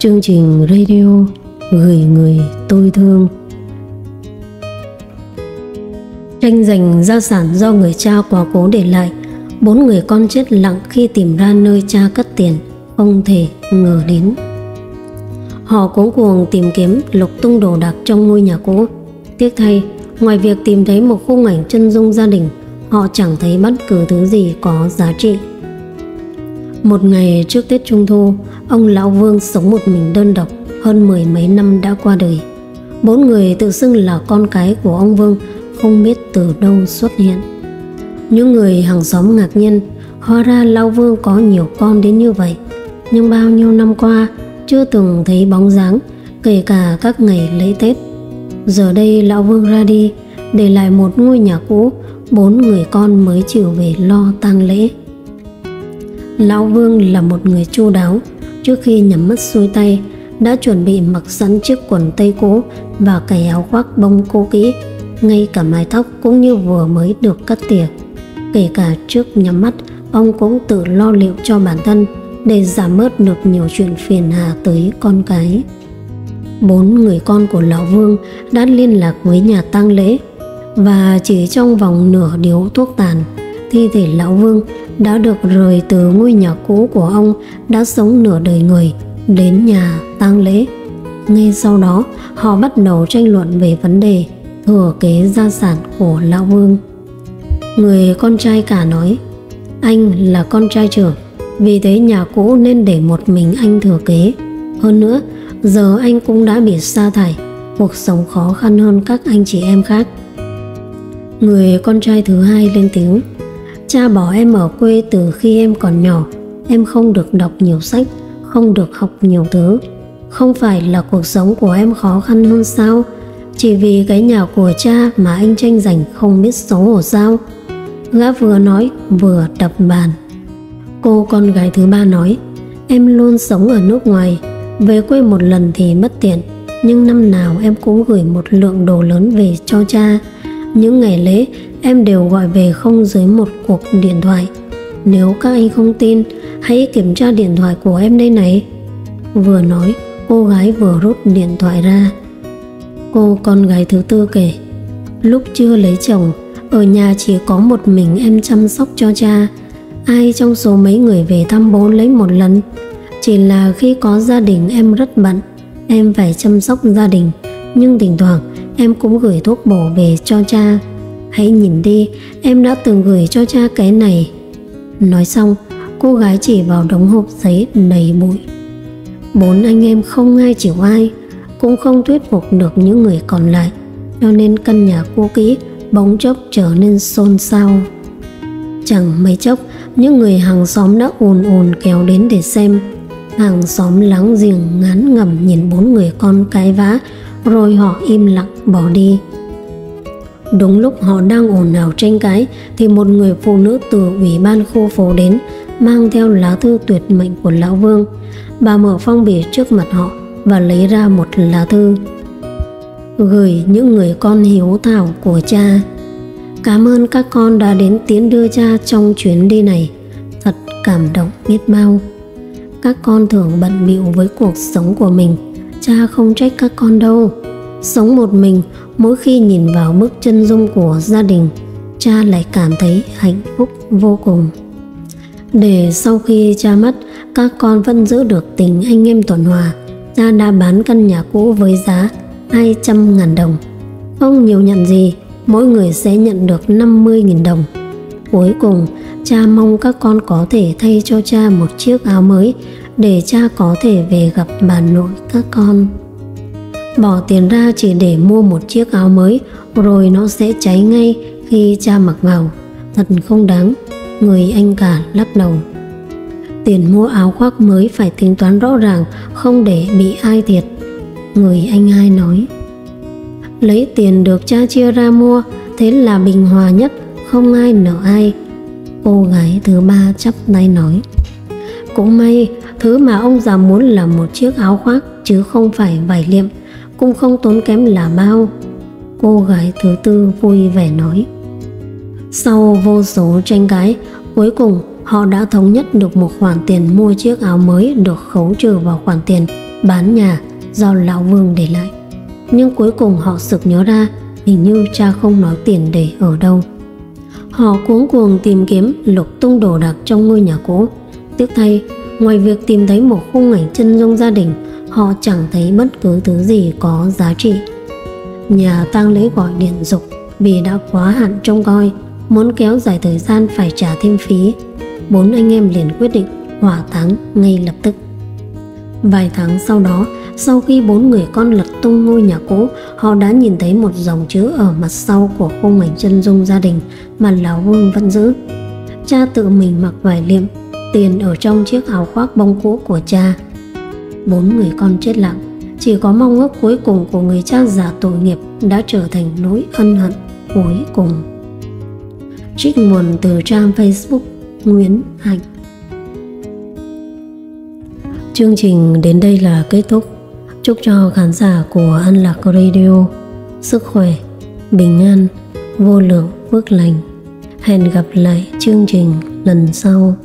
chương trình radio gửi người tôi thương. Tranh giành gia sản do người cha quá cố để lại. Bốn người con chết lặng khi tìm ra nơi cha cất tiền không thể ngờ đến. Họ cuống cuồng tìm kiếm lục tung đồ đạc trong ngôi nhà cũ. Tiếc thay ngoài việc tìm thấy một khung ảnh chân dung gia đình họ chẳng thấy bất cứ thứ gì có giá trị. Một ngày trước Tết Trung Thu, ông Lão Vương sống một mình đơn độc, hơn mười mấy năm đã qua đời. Bốn người tự xưng là con cái của ông Vương, không biết từ đâu xuất hiện. Những người hàng xóm ngạc nhiên, hóa ra Lão Vương có nhiều con đến như vậy. Nhưng bao nhiêu năm qua, chưa từng thấy bóng dáng, kể cả các ngày lễ Tết. Giờ đây Lão Vương ra đi, để lại một ngôi nhà cũ, bốn người con mới chịu về lo tang lễ. Lão Vương là một người chu đáo, trước khi nhắm mắt xuôi tay, đã chuẩn bị mặc sẵn chiếc quần tây cũ và cái áo khoác bông cô kỹ, ngay cả mái tóc cũng như vừa mới được cắt tỉa. Kể cả trước nhắm mắt, ông cũng tự lo liệu cho bản thân để giảm bớt được nhiều chuyện phiền hà tới con cái. Bốn người con của Lão Vương đã liên lạc với nhà tang lễ và chỉ trong vòng nửa điếu thuốc tàn, thi thể Lão Vương đã được rời từ ngôi nhà cũ của ông đã sống nửa đời người đến nhà tang lễ. Ngay sau đó, họ bắt đầu tranh luận về vấn đề thừa kế gia sản của Lão Vương. Người con trai cả nói, anh là con trai trưởng, vì thế nhà cũ nên để một mình anh thừa kế. Hơn nữa, giờ anh cũng đã bị sa thải, cuộc sống khó khăn hơn các anh chị em khác. Người con trai thứ hai lên tiếng, Cha bỏ em ở quê từ khi em còn nhỏ. Em không được đọc nhiều sách, Không được học nhiều thứ. Không phải là cuộc sống của em khó khăn hơn sao? Chỉ vì cái nhà của cha mà anh tranh giành không biết xấu hổ sao? Gã vừa nói, vừa đập bàn. Cô con gái thứ ba nói, Em luôn sống ở nước ngoài. Về quê một lần thì mất tiện Nhưng năm nào em cũng gửi một lượng đồ lớn về cho cha. Những ngày lễ em đều gọi về không dưới một cuộc điện thoại. Nếu các anh không tin, hãy kiểm tra điện thoại của em đây này. Vừa nói, cô gái vừa rút điện thoại ra. Cô con gái thứ tư kể, lúc chưa lấy chồng, ở nhà chỉ có một mình em chăm sóc cho cha. Ai trong số mấy người về thăm bố lấy một lần? Chỉ là khi có gia đình em rất bận, em phải chăm sóc gia đình. Nhưng thỉnh thoảng, em cũng gửi thuốc bổ về cho cha hãy nhìn đi, em đã từng gửi cho cha cái này. Nói xong, cô gái chỉ vào đống hộp giấy đầy bụi. Bốn anh em không ai chịu ai, cũng không thuyết phục được những người còn lại, cho nên căn nhà cũ kỹ bỗng chốc trở nên xôn xao. Chẳng mấy chốc, những người hàng xóm đã ùn ùn kéo đến để xem. Hàng xóm láng giềng ngán ngẩm nhìn bốn người con cái vã, rồi họ im lặng bỏ đi đúng lúc họ đang ồn ào tranh cãi thì một người phụ nữ từ ủy ban khu phố đến, mang theo lá thư tuyệt mệnh của lão vương. Bà mở phong bì trước mặt họ và lấy ra một lá thư gửi những người con hiếu thảo của cha. Cảm ơn các con đã đến tiến đưa cha trong chuyến đi này. Thật cảm động biết bao. Các con thường bận bịu với cuộc sống của mình. Cha không trách các con đâu sống một mình, mỗi khi nhìn vào bức chân dung của gia đình, cha lại cảm thấy hạnh phúc vô cùng. Để sau khi cha mất các con vẫn giữ được tình anh em tuần hòa cha đã bán căn nhà cũ với giá 200.000 đồng. Không nhiều nhận gì, mỗi người sẽ nhận được 50.000 đồng. Cuối cùng, cha mong các con có thể thay cho cha một chiếc áo mới để cha có thể về gặp bà nội các con bỏ tiền ra chỉ để mua một chiếc áo mới, rồi nó sẽ cháy ngay khi cha mặc vào. Thật không đáng, người anh cả lắc đầu. Tiền mua áo khoác mới phải tính toán rõ ràng, không để bị ai thiệt. Người anh hai nói. Lấy tiền được cha chia ra mua, thế là bình hòa nhất, không ai nợ ai. Cô gái thứ ba chắp tay nói. Cũng may, thứ mà ông già muốn là một chiếc áo khoác, chứ không phải vải liệm cũng không tốn kém là bao cô gái thứ tư vui vẻ nói sau vô số tranh cãi cuối cùng họ đã thống nhất được một khoản tiền mua chiếc áo mới được khấu trừ vào khoản tiền bán nhà do lão Vương để lại. Nhưng cuối cùng họ sực nhớ ra hình như cha không nói tiền để ở đâu. Họ cuống cuồng tìm kiếm lục tung đồ đạc trong ngôi nhà cũ. Tiếc thay, ngoài việc tìm thấy một khung ảnh chân dung gia đình, họ chẳng thấy bất cứ thứ gì có giá trị. Nhà tang lễ gọi điện dục vì đã quá hạn trông coi, muốn kéo dài thời gian phải trả thêm phí. Bốn anh em liền quyết định hỏa táng ngay lập tức. Vài tháng sau đó, sau khi bốn người con lật tung ngôi nhà cũ, họ đã nhìn thấy một dòng chữ ở mặt sau của khung ảnh chân dung gia đình mà Lão Vương vẫn giữ. Cha tự mình mặc vải liệm, tiền ở trong chiếc áo khoác bông cũ của cha. Bốn người con chết lặng, chỉ có mong ước cuối cùng của người cha già tội nghiệp đã trở thành nỗi ân hận cuối cùng. Trích nguồn từ trang Facebook Nguyễn Hạnh Chương trình đến đây là kết thúc. Chúc cho khán giả của An Lạc Radio sức khỏe, bình an, vô lượng phước lành. Hẹn gặp lại chương trình lần sau.